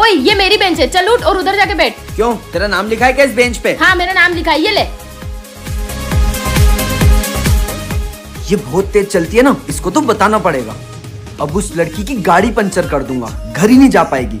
ओए ये मेरी बेंच है चल उठ और उधर जाके बैठ। क्यों? तेरा नाम लिखा है क्या इस बेंच पे? हाँ मेरा नाम लिखा है ये ले। ये बहुत तेज चलती है ना इसको तो बताना पड़ेगा। अब उस लड़की की गाड़ी पंचर कर दूँगा घर ही नहीं जा पाएगी।